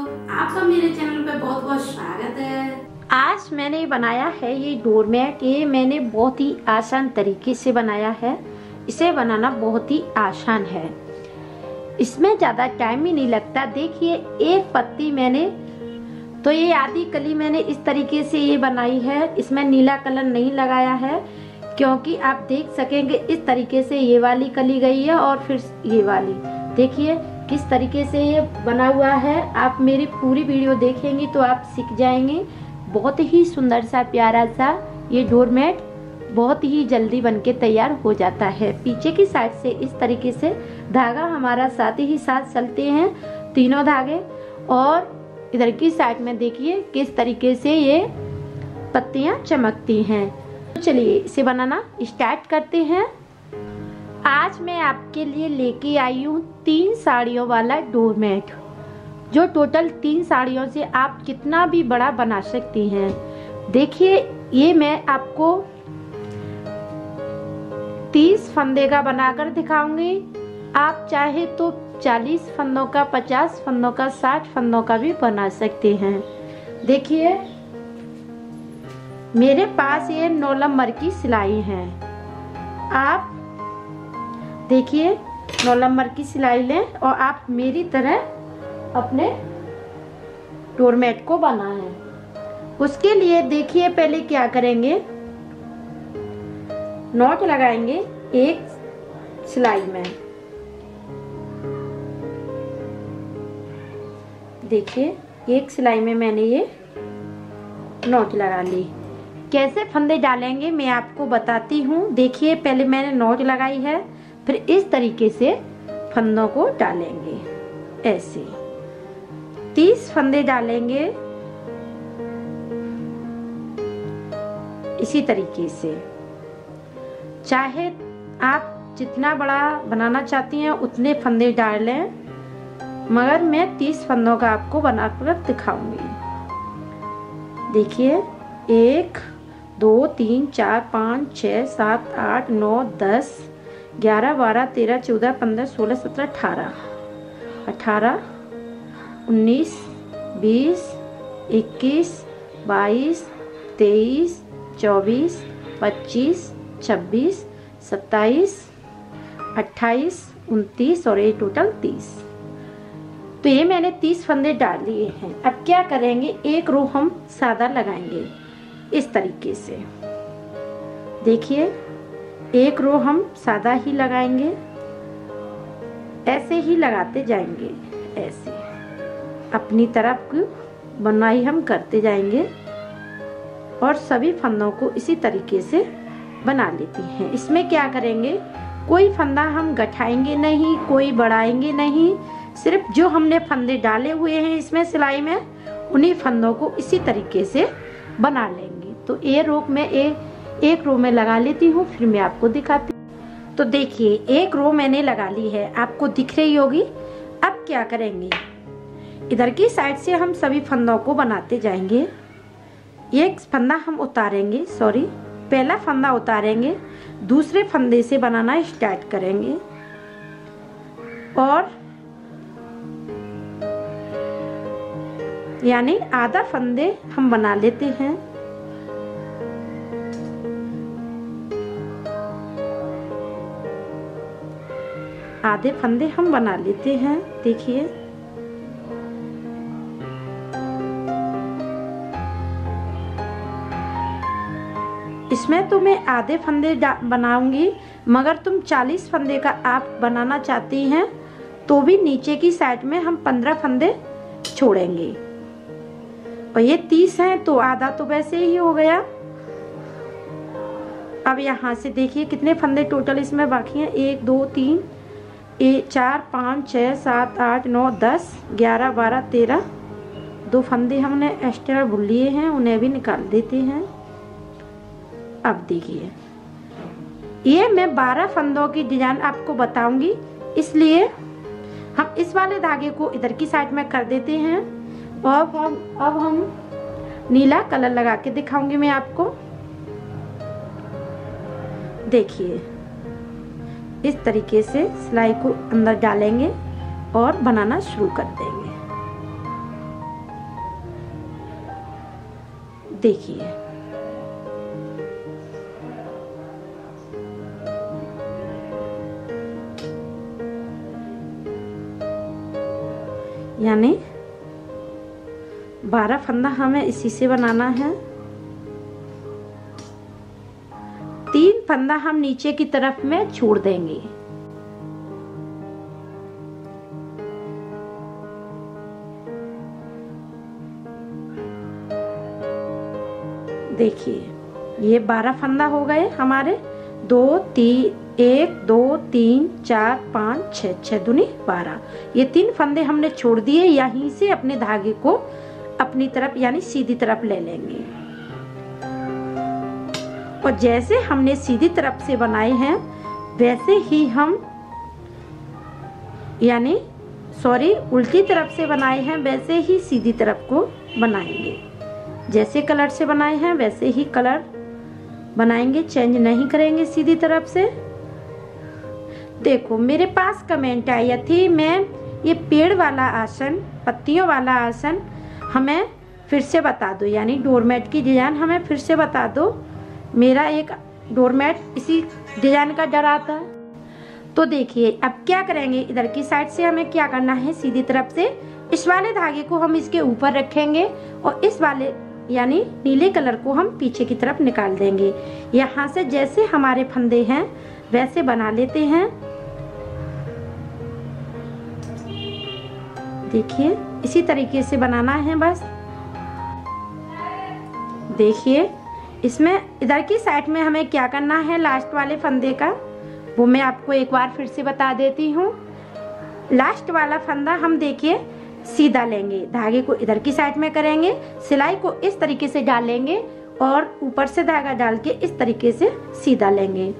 आपका मेरे चैनल पे बहुत बहुत स्वागत है। आज मैंने बनाया है ये डोरमेट। ये मैंने बहुत ही आसान तरीके से बनाया है। इसे बनाना बहुत ही आसान है। इसमें ज़्यादा टाइम ही नहीं लगता। देखिए, एक पत्ती मैंने तो ये आधी कली मैंने इस तरीके से ये बनाई है। इसमें नीला कलर नहीं लगाया है, क्योंकि आप देख सकेंगे इस तरीके से ये वाली कली गई है और फिर ये वाली। देखिए किस तरीके से ये बना हुआ है, आप मेरी पूरी वीडियो देखेंगे तो आप सीख जाएँगे। बहुत ही सुंदर सा, प्यारा सा ये डोरमेट बहुत ही जल्दी बनके तैयार हो जाता है। पीछे की साइड से इस तरीके से धागा हमारा साथ ही साथ चलते हैं, तीनों धागे। और इधर की साइड में देखिए किस तरीके से ये पत्तियाँ चमकती हैं। तो चलिए इसे बनाना स्टार्ट करते हैं। आज मैं आपके लिए लेके आई हूँ तीन साड़ियों वाला डोरमेट, जो टोटल तीन साड़ियों से आप कितना भी बड़ा बना सकती हैं। देखिए, ये मैं आपको तीस फंदे का बनाकर दिखाऊँगी। आप चाहे तो चालीस फंदों का, पचास फंदों का, साठ फंदों का भी बना सकते हैं। देखिए, मेरे पास ये नौ नंबर की सिलाई है। आप देखिए नौ नंबर की सिलाई लें और आप मेरी तरह अपने डोरमेट को बनाएँ। उसके लिए देखिए पहले क्या करेंगे। नोट लगाएँगे एक सिलाई में। देखिए, एक सिलाई में मैंने ये नोट लगा ली। कैसे फंदे डालेंगे मैं आपको बताती हूँ। देखिए, पहले मैंने नोट लगाई है। फिर इस तरीके से फंदों को डालेंगे। ऐसे। तीस फंदे डालेंगे। इसी तरीके से। चाहे आप जितना बड़ा बनाना चाहती हैं, उतने फंदे डाल मगर मैं तीस फंदों का आपको बनाकर दिखाऊँगी। देखिए, एक, दो, तीन, चार, पाँच, छ, सात, आठ, नौ, दस ग्यारह, बारह, तेरह, चौदह, पंद्रह, सोलह, सत्रह, अठारह। अठारह, उन्नीस, बीस, इक्कीस, बाईस, तेईस, चौबीस, पच्चीस, छब्बीस, सत्ताईस, अट्ठाईस, उनतीस और ये टोटल तीस। तो ये मैंने तीस फंदे डाल लिए हैं। अब क्या करेंगे? एक रो हम सादा लगाएँगे इस तरीके से। देखिए एक रो हम सादा ही लगाएँगे, ऐसे ही लगाते जाएँगे, ऐसे। अपनी तरफ़ की बनाई हम करते जाएँगे और सभी फंदों को इसी तरीके से बना लेती हैं। इसमें क्या करेंगे? कोई फंदा हम गठाएँगे नहीं, कोई बढ़ाएँगे नहीं, सिर्फ़ जो हमने फंदे डाले हुए हैं इसमें सिलाई में, उन्हीं फंदों को इसी तरीके से बना लेंगे। तो ए रोक में ए एक रो में लगा लेती हूँ, फिर मैं आपको दिखाती हूँ। तो देखिए, एक रो मैंने लगा ली है। आपको दिख रही होगी। अब क्या करेंगे? इधर की साइड से हम सभी फंदों को बनाते जाएँगे। एक फंदा हम उतारेंगे सॉरी पहला फंदा उतारेंगे। दूसरे फंदे से बनाना स्टार्ट करेंगे। और यानी आधा फंदे हम बना लेते हैं। आधे फंदे हम बना लेते हैं, देखिए। इसमें तो मैं आधे फंदे बनाऊँगी, मगर तुम 40 फंदे का आप बनाना चाहती हैं तो भी नीचे की साइड में हम 15 फंदे छोड़ेंगे। और ये 30 हैं तो आधा तो वैसे ही हो गया। अब यहाँ से देखिए कितने फंदे टोटल इसमें बाकी हैं, एक, दो, तीन एक चार पाँच छः सात आठ नौ दस ग्यारह बारह तेरह। दो फंदे हमने एक्स्ट्रा भूल लिए हैं, उन्हें भी निकाल देते हैं। अब देखिए। ये मैं बारह फंदों की डिज़ाइन आपको बताऊँगी। इसलिए हम इस वाले धागे को इधर की साइड में कर देते हैं। और हम, अब हम नीला कलर लगा के दिखाऊँगी मैं आपको। देखिए। इस तरीके से सिलाई को अंदर डालेंगे और बनाना शुरू कर देंगे। देखिए। यानी बारह फंदा हमें इसी से बनाना है। फंदा हम नीचे की तरफ़ में छोड़ देंगे। देखिए, ये बारह फंदा हो गए हमारे। दो तीन एक, दो, तीन, चार, पाँच छ छ दुनी, बारह। ये तीन फंदे हमने छोड़ दिए, यहीं से अपने धागे को अपनी तरफ़, यानी सीधी तरफ़ ले लेंगे। और जैसे हमने सीधी तरफ़ से बनाए हैं, वैसे ही हम, यानी सॉरी उल्टी तरफ़ से बनाए हैं, वैसे ही सीधी तरफ़ को बनाएँगे। जैसे कलर से बनाए हैं, वैसे ही कलर बनाएँगे। चेंज नहीं करेंगे सीधी तरफ़ से। देखो, मेरे पास कमेंट आया थी, मैं ये पेड़ वाला आसन, पत्तियों वाला आसन हमें फिर से बता दो, यानी डोरमेट की डिज़ाइन हमें फिर से बता दो। मेरा एक डोरमेट इसी डिज़ाइन का डर आता है तो देखिए, अब क्या करेंगे? इधर की साइड से हमें क्या करना है? सीधी तरफ़ से इस वाले धागे को हम इसके ऊपर रखेंगे और इस वाले, यानी नीले कलर को हम पीछे की तरफ़ निकाल देंगे। यहाँ से जैसे हमारे फंदे हैं, वैसे बना लेते हैं। देखिए, इसी तरीके से बनाना है बस। देखिए इसमें, इधर की साइड में हमें क्या करना है लास्ट वाले फंदे का? वो मैं आपको एक बार फिर से बता देती हूँ। लास्ट वाला फंदा हम देखिए, सीधा लेंगे। धागे को इधर की साइड में करेंगे, सिलाई को इस तरीके से डालेंगे और ऊपर से धागा डाल के इस तरीके से सीधा लेंगे।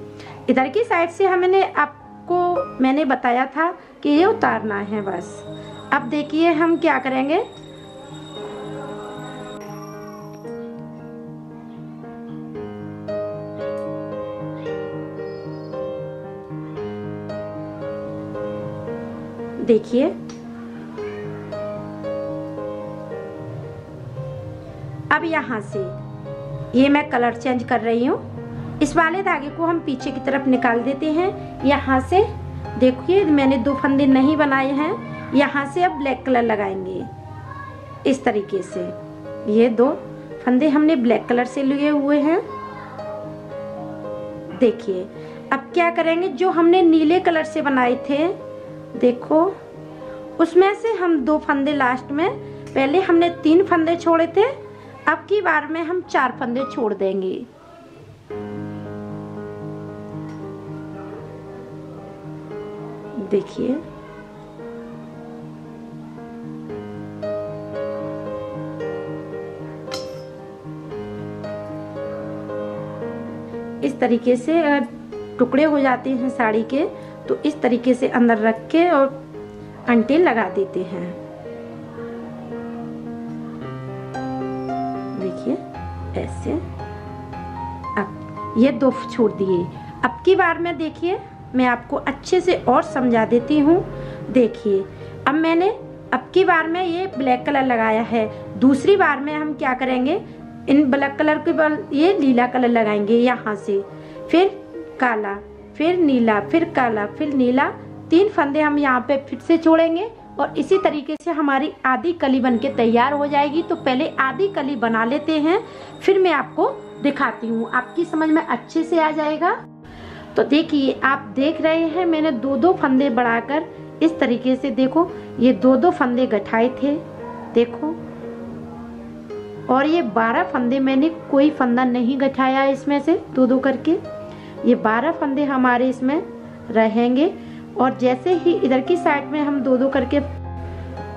इधर की साइड से हमने आपको, मैंने बताया था कि ये उतारना है बस। अब देखिए हम क्या करेंगे। देखिए। अब यहाँ से। ये मैं कलर चेंज कर रही हूँ। इस वाले धागे को हम पीछे की तरफ़ निकाल देते हैं। यहाँ से देखिए, मैंने दो फंदे नहीं बनाए हैं। यहाँ से अब ब्लैक कलर लगाएँगे। इस तरीके से। ये दो फंदे हमने ब्लैक कलर से लिए हुए हैं। देखिए, अब क्या करेंगे? जो हमने नीले कलर से बनाए थे, देखो। उसमें से हम दो फंदे लास्ट में, पहले हमने तीन फंदे छोड़े थे, अब की बार में हम चार फंदे छोड़ देंगे। देखिए। इस तरीके से टुकड़े हो जाते हैं साड़ी के तो इस तरीके से अंदर रख के और अंटे लगा देते हैं। देखिए, ऐसे। अब ये दो छोड़ दिए। अब की बार में देखिए, मैं आपको अच्छे से और समझा देती हूँ। देखिए, अब मैंने, अब की बार में ये ब्लैक कलर लगाया है। दूसरी बार में हम क्या करेंगे? इन ब्लैक कलर के बल, ये नीला कलर लगाएँगे यहाँ से। फिर काला, फिर नीला, फिर काला, फिर नीला तीन फंदे हम यहाँ पे फिर से छोड़ेंगे और इसी तरीके से हमारी आधी कली बन के तैयार हो जाएगी। तो पहले आधी कली बना लेते हैं, फिर मैं आपको दिखाती हूँ। आपकी समझ में अच्छे से आ जाएगा। तो देखिए, आप देख रहे हैं, मैंने दो दो फंदे बढ़ाकर इस तरीके से देखो, ये दो दो फंदे गठाए थे। देखो। और ये बारह फंदे मैंने कोई फंदा नहीं गठाया इसमें से दो दो करके। ये बारह फंदे हमारे इसमें रहेंगे। और जैसे ही इधर की साइड में हम दो दो करके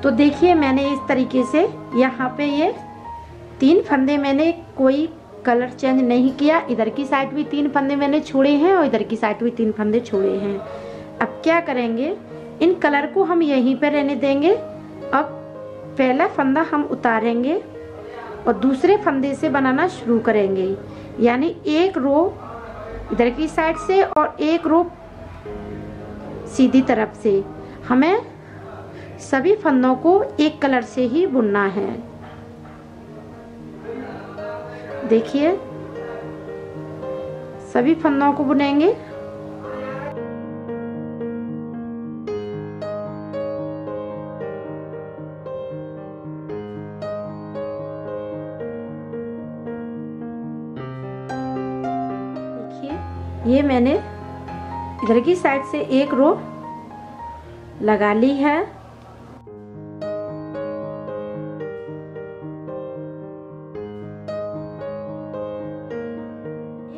तो देखिए मैंने इस तरीके से यहाँ पे ये तीन फंदे मैंने कोई कलर चेंज नहीं किया। इधर की साइड भी तीन फंदे मैंने छोड़े हैं और इधर की साइड भी तीन फंदे छोड़े हैं। अब क्या करेंगे? इन कलर को हम यहीं पे रहने देंगे। अब पहला फंदा हम उतारेंगे और दूसरे फंदे से बनाना शुरू करेंगे। यानी एक रो इधर की साइड से और एक रो सीधी तरफ़ से। हमें सभी फंदों को एक कलर से ही बुनना है। देखिए, सभी फंदों को बुनेंगे। ये मैंने इधर की साइड से एक रो लगा ली है।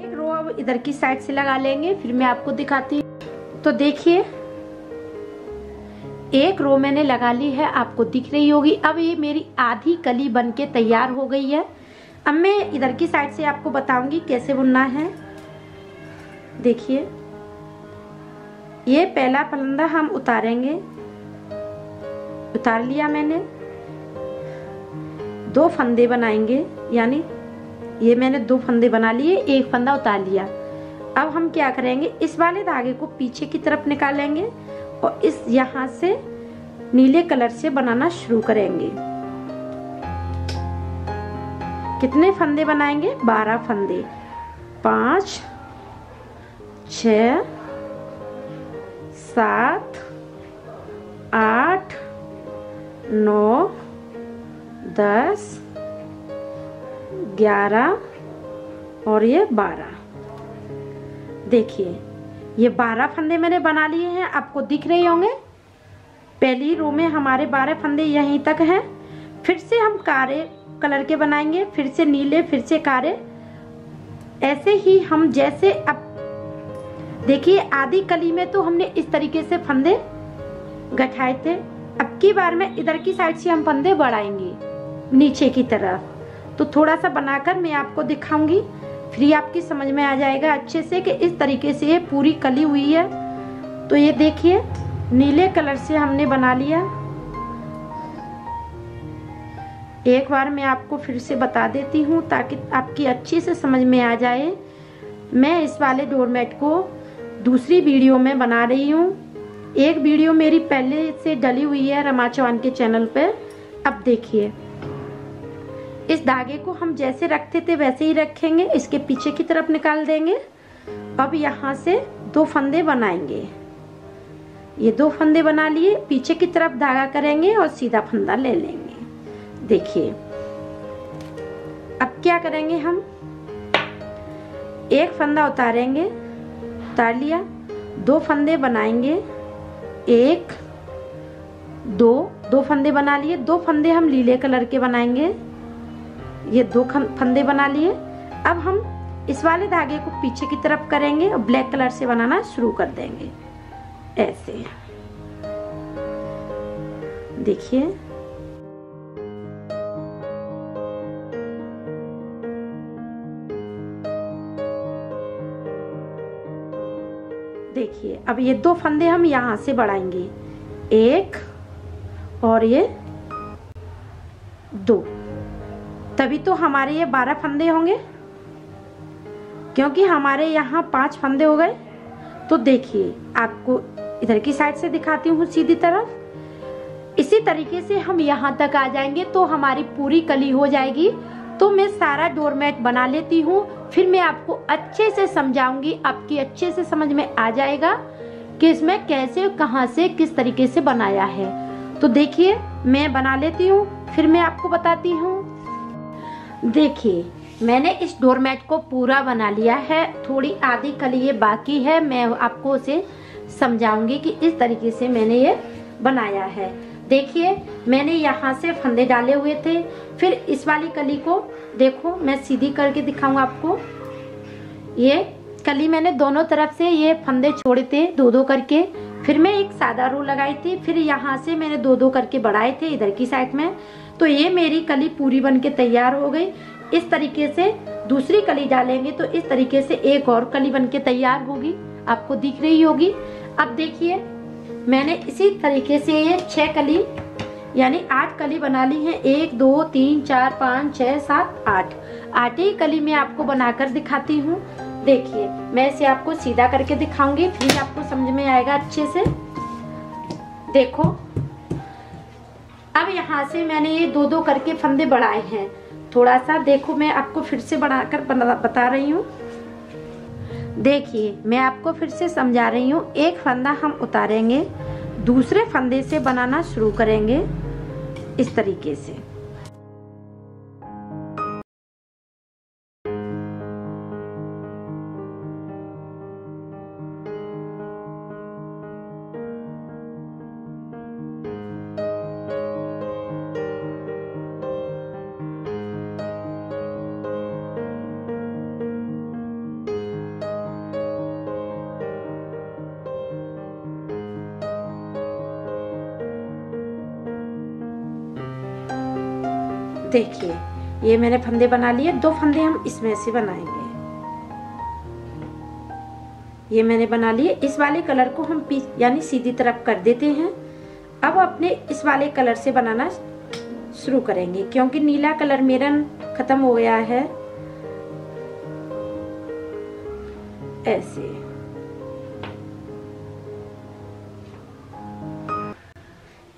एक रो अब इधर की साइड से लगा लेंगे, फिर मैं आपको दिखाती हूँ। तो देखिए, एक रो मैंने लगा ली है, आपको दिख रही होगी। अब ये मेरी आधी कली बन के तैयार हो गई है। अब मैं इधर की साइड से आपको बताऊँगी कैसे बुनना है। देखिए। ये पहला फलंदा हम उतारेंगे। उतार लिया मैंने। दो फंदे बनाएँगे, यानी ये मैंने दो फंदे बना लिए, एक फंदा उतार लिया। अब हम क्या करेंगे, इस वाले धागे को पीछे की तरफ़ निकालेंगे और इस यहाँ से नीले कलर से बनाना शुरू करेंगे। कितने फंदे बनाएँगे? बारह फंदे। पाँच छ सात, आठ, नौ, दस, ग्यारह और ये बारह। देखिए, ये बारह फंदे मैंने बना लिए हैं, आपको दिख रहे होंगे। पहली रो में हमारे बारह फंदे यहीं तक हैं। फिर से हम कारे कलर के बनाएँगे, फिर से नीले, फिर से कारे। ऐसे ही हम जैसे अब देखिए आधी कली में तो हमने इस तरीके से फंदे गठाए थे। अब की बार में इधर की साइड से हम फंदे बढ़ाएँगे, नीचे की तरफ़। तो थोड़ा सा बनाकर मैं आपको दिखाऊँगी, फिर आपकी समझ में आ जाएगा अच्छे से कि इस तरीके से ये पूरी कली हुई है। तो ये देखिए, नीले कलर से हमने बना लिया। एक बार मैं आपको फिर से बता देती हूँ ताकि आपकी अच्छी से समझ में आ जाए। मैं इस वाले डोरमेट को दूसरी वीडियो में बना रही हूँ। एक वीडियो मेरी पहले से डली हुई है रमा चौहान के चैनल पर अब देखिए। इस धागे को हम जैसे रखते थे वैसे ही रखेंगे। इसके पीछे की तरफ़ निकाल देंगे। अब यहाँ से दो फंदे बनाएँगे। ये दो फंदे बना लिए। पीछे की तरफ़ धागा करेंगे और सीधा फंदा ले लेंगे। देखिए। अब क्या करेंगे हम? एक फंदा उतारेंगे। उतार लिया। दो फंदे बनाएँगे। एक, दो दो फंदे बना लिए। दो फंदे हम लीले कलर के बनाएँगे। ये दो फंदे बना लिए। अब हम इस वाले धागे को पीछे की तरफ़ करेंगे और ब्लैक कलर से बनाना शुरू कर देंगे। ऐसे। देखिए। देखिए, अब ये दो फंदे हम यहाँ से बढ़ाएँगे। एक और ये दो। तभी तो हमारे ये बारह फंदे होंगे। क्योंकि हमारे यहाँ पाँच फंदे हो गए। तो देखिए, आपको इधर की साइड से दिखाती हूँ सीधी तरफ़। इसी तरीके से हम यहाँ तक आ जाएँगे तो हमारी पूरी कली हो जाएगी। तो मैं सारा डोरमेट बना लेती हूँ। फिर मैं आपको अच्छे से समझाऊँगी, आपकी अच्छे से समझ में आ जाएगा कि इसमें कैसे, कहाँ से, किस तरीके से बनाया है। तो देखिए, मैं बना लेती हूँ, फिर मैं आपको बताती हूँ। देखिए, मैंने इस डोरमेट को पूरा बना लिया है। थोड़ी आधी कली ये बाकी है। मैं आपको उसे समझाऊँगी कि इस तरीके से मैंने ये बनाया है। देखिए, मैंने यहाँ से फंदे डाले हुए थे। फिर इस वाली कली को देखो, मैं सीधी करके दिखाऊँगा आपको। ये कली मैंने दोनों तरफ़ से ये फंदे छोड़े थे दो दो करके। फिर मैं एक सादा रू लगाई थी, फिर यहाँ से मैंने दो दो करके बढ़ाए थे इधर की साइड में। तो ये मेरी कली पूरी बन के तैयार हो गई। इस तरीके से दूसरी कली डालेंगे तो इस तरीके से एक और कली बन के तैयार होगी। आपको दिख रही होगी। अब देखिए मैंने इसी तरीके से ये छह कली, यानी आठ कली बना ली है। एक, दो, तीन, चार, पाँच, छह, सात, आठ। आठ ही कली मैं आपको बनाकर दिखाती हूँ। देखिए, मैं इसे आपको सीधा करके दिखाऊँगी, फिर आपको समझ में आएगा अच्छे से। देखो, अब यहाँ से मैंने ये दो दो करके फंदे बढ़ाए हैं। थोड़ा सा देखो, मैं आपको फिर से बढ़ाकर बता रही हूँ। देखिए, मैं आपको फिर से समझा रही हूँ, एक फंदा हम उतारेंगे, दूसरे फंदे से बनाना शुरू करेंगे, इस तरीके से। देखिए, ये मैंने फंदे बना लिए, दो फंदे हम इसमें से बनाएँगे। ये मैंने बना लिए, इस वाले कलर को हम पीस यानी सीधी तरफ़ कर देते हैं। अब अपने इस वाले कलर से बनाना शुरू करेंगे, क्योंकि नीला कलर मेरा खत्म हो गया है। ऐसे।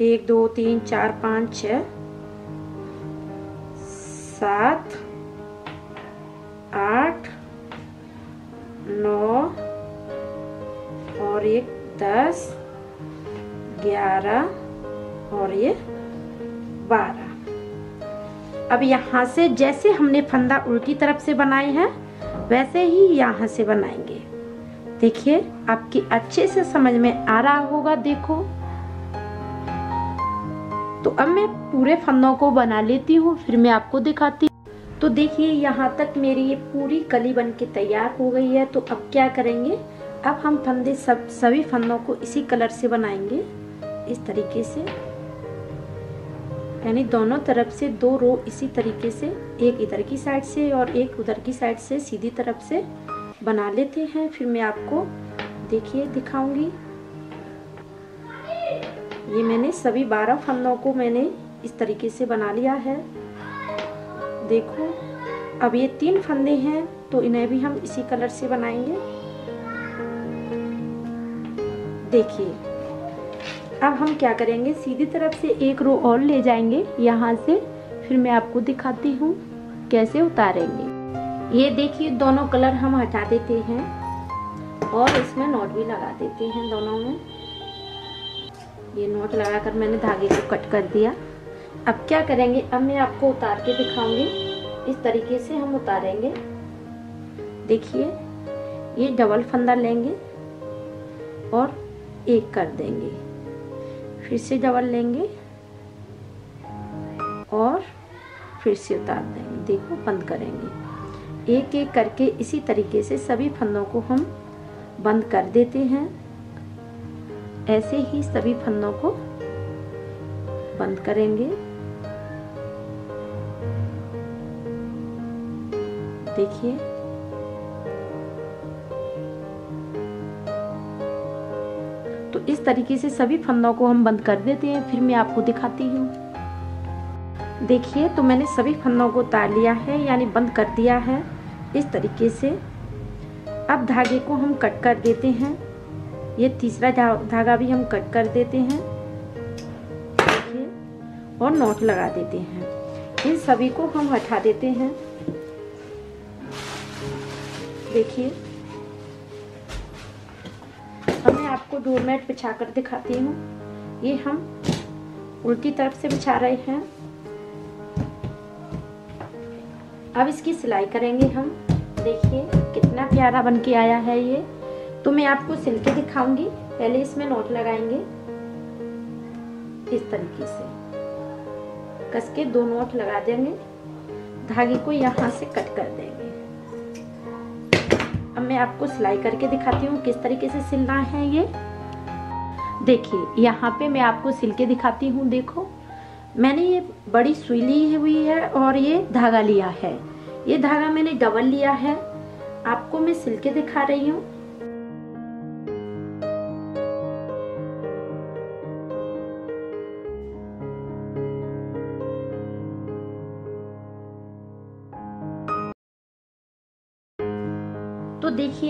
एक, दो, तीन, चार, पाँच छ सात, आठ, नौ और एक दस, ग्यारह और ये बारह। अब यहाँ से जैसे हमने फंदा उल्टी तरफ़ से बनाए हैं, वैसे ही यहाँ से बनाएँगे। देखिए, आपकी अच्छे से समझ में आ रहा होगा, देखो। तो अब मैं पूरे फंदों को बना लेती हूँ, फिर मैं आपको दिखाती तो देखिए, यहाँ तक मेरी ये पूरी कली बन के तैयार हो गई है। तो अब क्या करेंगे? अब हम फंदे सब, सभी फंदों को इसी कलर से बनाएँगे। इस तरीके से। यानी दोनों तरफ़ से दो रो इसी तरीके से, एक इधर की साइड से और एक उधर की साइड से, सीधी तरफ़ से बना लेते हैं। फिर मैं आपको देखिए, दिखाऊँगी। ये मैंने सभी बारह फंदों को मैंने इस तरीके से बना लिया है। देखो, अब ये तीन फंदे हैं तो इन्हें भी हम इसी कलर से बनाएँगे। देखिए, अब हम क्या करेंगे? सीधी तरफ़ से एक रो और ले जाएँगे यहाँ से। फिर मैं आपको दिखाती हूँ कैसे उतारेंगे। ये देखिए, दोनों कलर हम हटा देते हैं और इसमें नोट भी लगा देते हैं दोनों में। ये नोट लगाकर मैंने धागे को कट कर दिया। अब क्या करेंगे? अब मैं आपको उतार के दिखाऊँगी। इस तरीके से हम उतारेंगे। देखिए, ये डबल फंदा लेंगे और एक कर देंगे। फिर से डबल लेंगे और फिर से उतार देंगे। देखो, बंद करेंगे। एक एक करके इसी तरीके से सभी फंदों को हम बंद कर देते हैं। ऐसे ही सभी फंदों को बंद करेंगे। देखिए। तो इस तरीके से सभी फंदों को हम बंद कर देते हैं, फिर मैं आपको दिखाती हूँ। देखिए तो मैंने सभी फंदों को उतार लिया है, यानी बंद कर दिया है। इस तरीके से अब धागे को हम कट कर देते हैं। ये तीसरा धागा भी हम कट कर देते हैं। देखिए, और नोट लगा देते हैं। इन सभी को हम हटा देते हैं। देखिए, अब मैं आपको डोरमेट बिछा कर दिखाती हूँ। ये हम उल्टी तरफ़ से बिछा रहे हैं। अब इसकी सिलाई करेंगे हम। देखिए, कितना प्यारा बन के आया है ये। तो मैं आपको सिल के दिखाऊँगी। पहले इसमें नोट लगाएँगे। इस तरीके से। कस के दो नोट लगा देंगे। धागे को यहाँ से कट कर देंगे। अब मैं आपको सिलाई करके दिखाती हूँ किस तरीके से सिलना है ये। देखिए, यहाँ पे मैं आपको सिल के दिखाती हूँ, देखो। मैंने ये बड़ी सुई ली हुई है और ये धागा लिया है। ये धागा मैंने डबल लिया है। आपको मैं सिल के दिखा रही हूँ।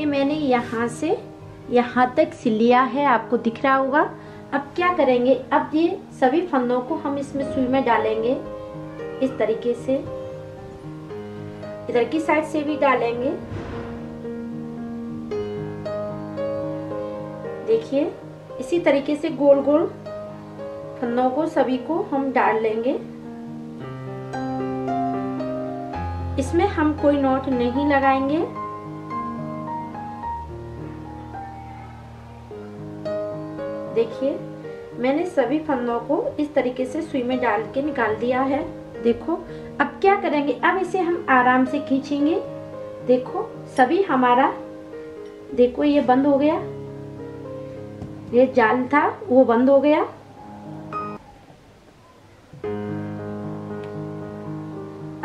मैंने यहाँ से यहाँ तक सिल लिया है, आपको दिख रहा होगा। अब क्या करेंगे? अब ये सभी फंदों को हम इसमें सुई में डालेंगे। इस तरीके से। इधर की साइड से भी डालेंगे। देखिए, इसी तरीके से गोल गोल फंदों को, सभी को हम डाल लेंगे। इसमें हम कोई नोट नहीं लगाएँगे। देखिए, मैंने सभी फंदों को इस तरीके से सुई में डाल के निकाल दिया है। देखो, अब क्या करेंगे? अब इसे हम आराम से खींचेंगे। देखो, सभी हमारा, देखो ये बंद हो गया। ये जाल था, वो बंद हो गया।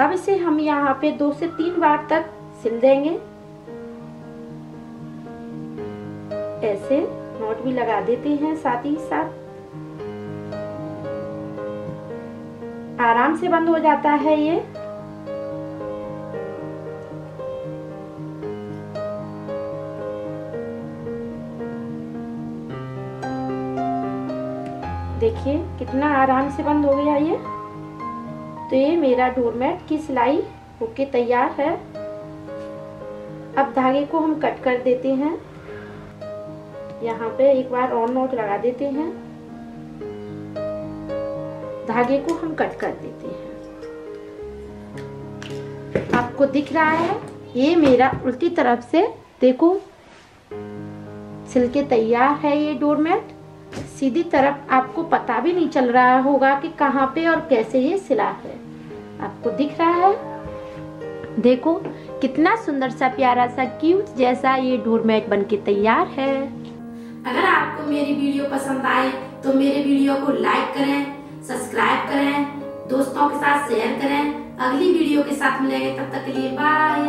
अब इसे हम यहाँ पे दो से तीन बार तक सिल देंगे। ऐसे। नोट भी लगा देते हैं साथ ही साथ। आराम से बंद हो जाता है ये। देखिए, कितना आराम से बंद हो गया ये। तो ये मेरा डोरमेट की सिलाई होके तैयार है। अब धागे को हम कट कर देते हैं। यहाँ पे एक बार और नोट लगा देते हैं। धागे को हम कट कर देते हैं। आपको दिख रहा है, ये मेरा उल्टी तरफ़ से, देखो सिल के तैयार है ये डोरमेट सीधी तरफ़ आपको पता भी नहीं चल रहा होगा कि कहाँ पे और कैसे ये सिला है। आपको दिख रहा है, देखो, कितना सुंदर सा, प्यारा सा क्यूट जैसा ये डोरमेट बन के तैयार है। अगर आपको मेरी वीडियो पसंद आए तो मेरे वीडियो को लाइक करें सब्सक्राइब करें, दोस्तों के साथ शेयर करें। अगली वीडियो के साथ मिलेंगे, तब तक के लिए बाय